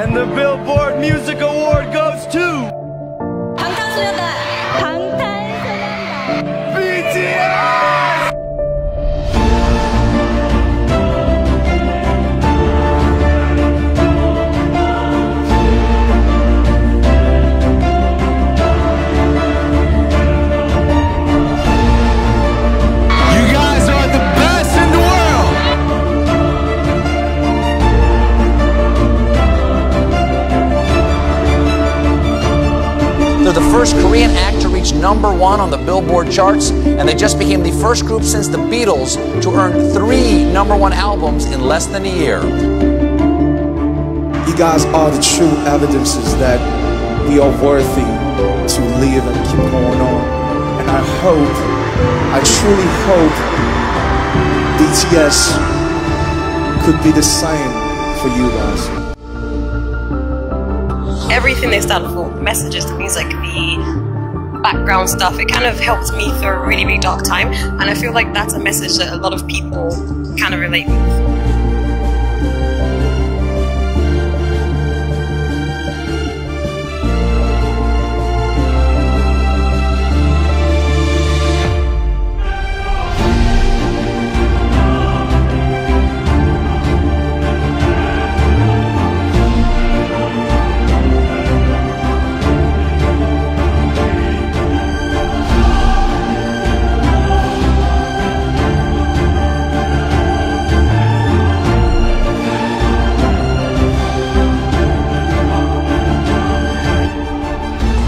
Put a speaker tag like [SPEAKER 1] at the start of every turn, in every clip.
[SPEAKER 1] And the Billboard Music Award goes to
[SPEAKER 2] They're the first Korean act to reach number one on the Billboard charts, and they just became the first group since the Beatles to earn three number one albums in less than a year.
[SPEAKER 3] You guys are the true evidences that we are worthy to live and keep going on. And I hope, I truly hope BTS could be the same for you guys.
[SPEAKER 4] Everything they stand for, messages, the music, the background stuff, it kind of helped me through a really, really dark time. And I feel like that's a message that a lot of people kind of relate with.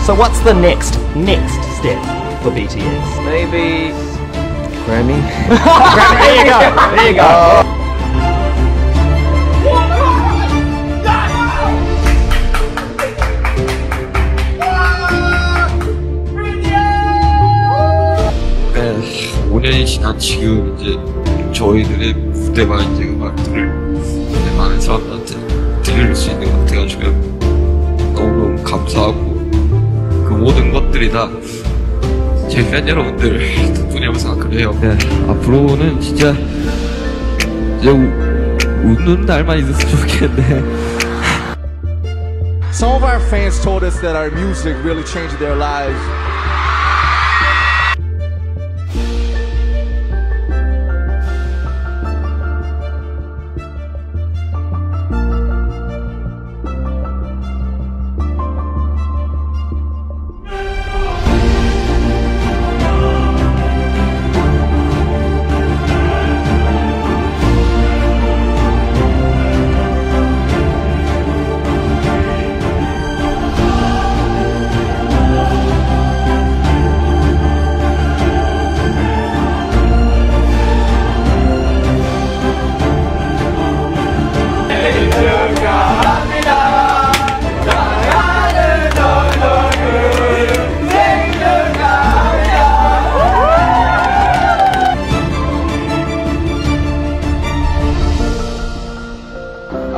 [SPEAKER 5] So what's the next next step for BTS?
[SPEAKER 6] Maybe Grammy.
[SPEAKER 5] there you go. There you go.
[SPEAKER 7] 네, 5년이 지난 지금 이제 저희들의 무대와 이제 음악들을 이제 많은 사람들한테 들릴 수 있는 것 같아가지고 너무너무 감사하고 그 모든 것들이 다 제 팬 여러분들 덕분이라고 생각을 해요. 네, 앞으로는 진짜 이제 우- 웃는 날만 있었으면 좋겠네.
[SPEAKER 8] Some of our fans told us that our music really changed their lives.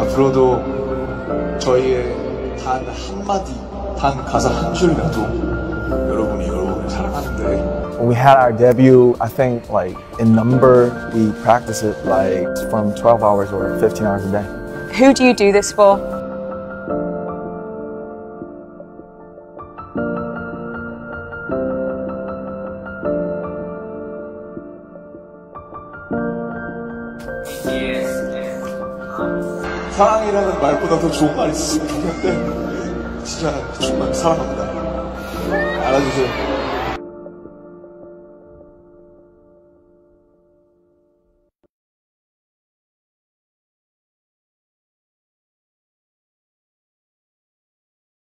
[SPEAKER 8] 앞으로도 저희의 단 한마디, 단 가사 한 줄이라도 여러분이 여러분을 사랑하는데
[SPEAKER 9] When we had our debut, I think like in number, we practice it like from 12 hours or 15 hours a day.
[SPEAKER 10] Who do you do this for?
[SPEAKER 8] 사랑이라는 말보다 더 좋은 말 있었으면 좋겠는데 진짜 정말 사랑합니다. 알아주세요.